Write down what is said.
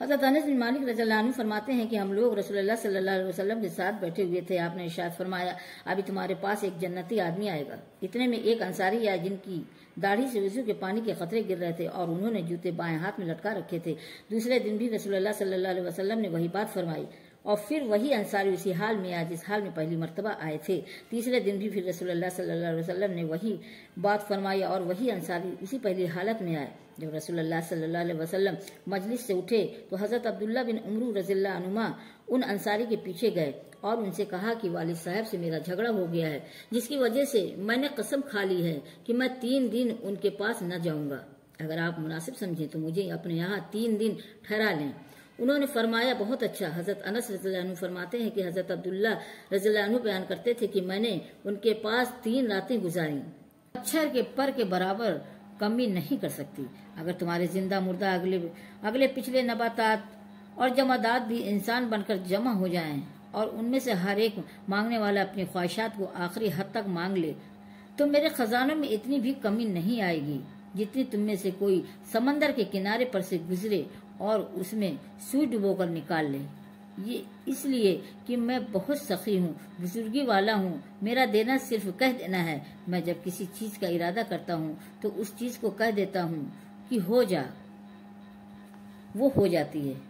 हज़रत अनस बिन मालिक रजल्लाहु फरमाते हैं कि हम लोग रसोल्ला वसल्लम के साथ बैठे हुए थे। आपने इरशाद फरमाया, अभी तुम्हारे पास एक जन्नती आदमी आएगा। इतने में एक अंसारी आया जिनकी दाढ़ी से वज़ू के पानी के खतरे गिर रहे थे और उन्होंने जूते बाएँ हाथ में लटका रखे थे। दूसरे दिन भी अलैहि वसल्लम ने वही बात फरमाई। और फिर वही अंसारी उसी हाल में आया जिस हाल में पहली मरतबा आए थे। तीसरे दिन भी फिर रसूलुल्लाह सल्लल्लाहु अलैहि वसल्लम ने वही बात फरमाई और वही अंसारी उसी पहली हालत में आए। जब रसूलुल्लाह सल्लल्लाहु अलैहि वसल्लम मजलिस से उठे तो हज़रत अब्दुल्ला बिन उमरू रजिल्ला अनुमा उन अंसारी के पीछे गए और उनसे कहा कि वालिद साहब से मेरा झगड़ा हो गया है, जिसकी वजह से मैंने कसम खा ली है कि मैं तीन दिन उनके पास न जाऊँगा। अगर आप मुनासिब समझें तो मुझे अपने यहाँ तीन दिन ठहरा लें। उन्होंने फरमाया, बहुत अच्छा हज़रत अनस रजील्ला फरमाते हैं कि हज़रत अब्दुल्ला रजील्ला बयान करते थे कि मैंने उनके पास तीन रातें गुजारी। मच्छर के पर के बराबर कमी नहीं कर सकती। अगर तुम्हारे ज़िंदा मुर्दा अगले अगले पिछले नबातात और जमादात भी इंसान बनकर जमा हो जाएँ और उनमें से हर एक मांगने वाला अपनी ख्वाहिशात को आखिरी हद तक मांग ले तो मेरे खजानों में इतनी भी कमी नहीं आएगी। जितनी तुम में से कोई समंदर के किनारे पर से गुजरे और उसमें सुई डुबोकर निकाल ले। ये इसलिए कि मैं बहुत सखी हूँ, बुजुर्गी वाला हूँ। मेरा देना सिर्फ़ कह देना है। मैं जब किसी चीज़ का इरादा करता हूँ तो उस चीज़ को कह देता हूँ कि हो जा। वो हो जाती है।